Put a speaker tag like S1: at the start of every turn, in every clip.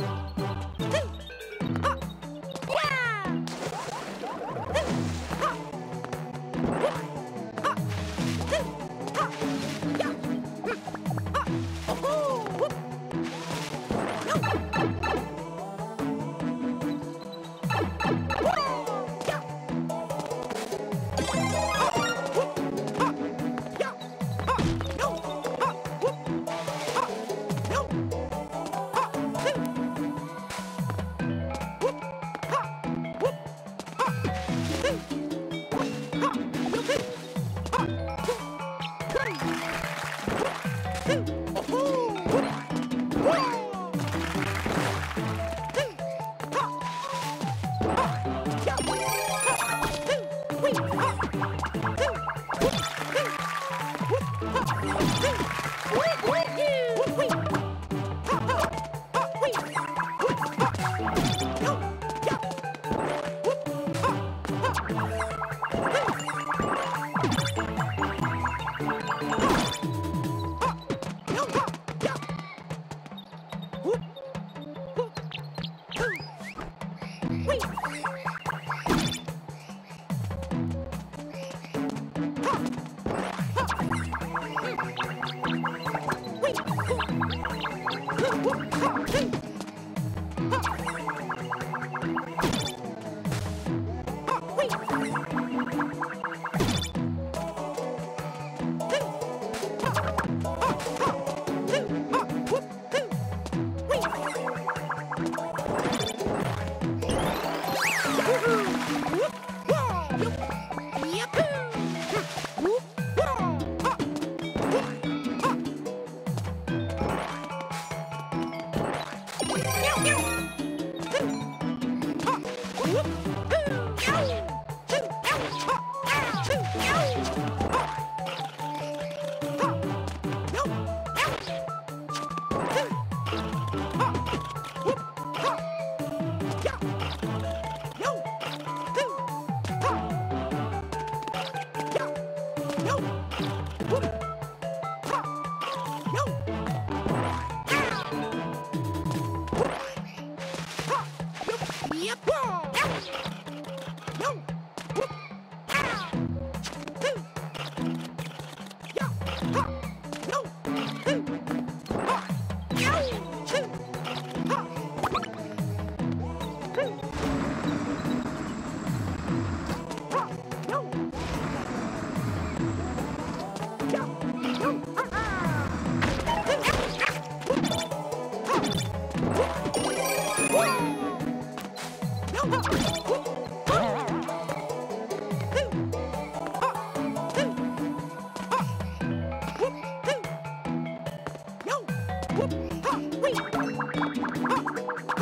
S1: No! Woo! Ha! Ha! Wee! Ha!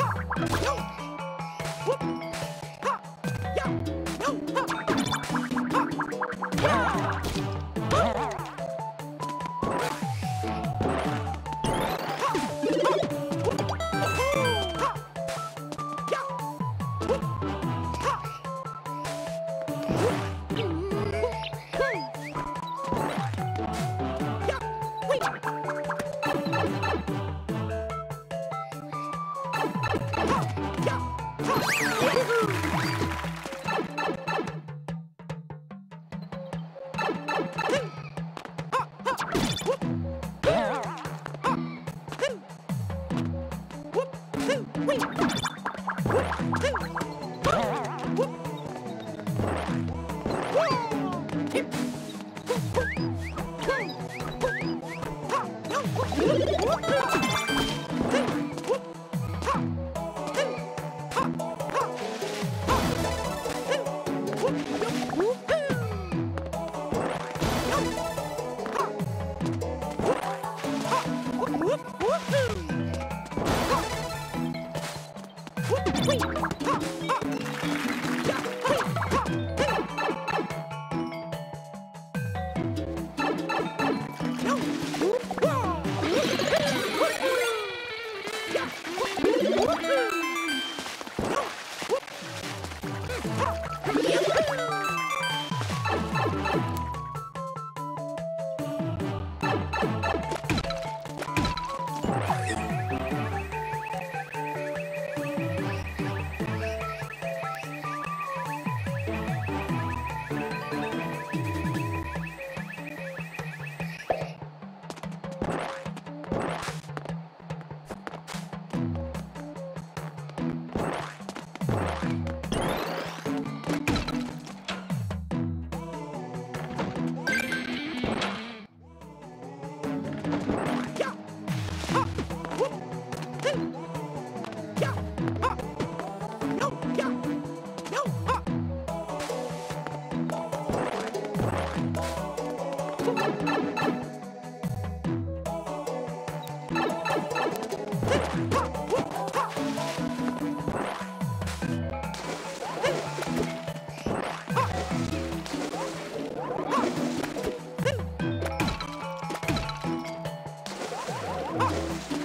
S1: Oh!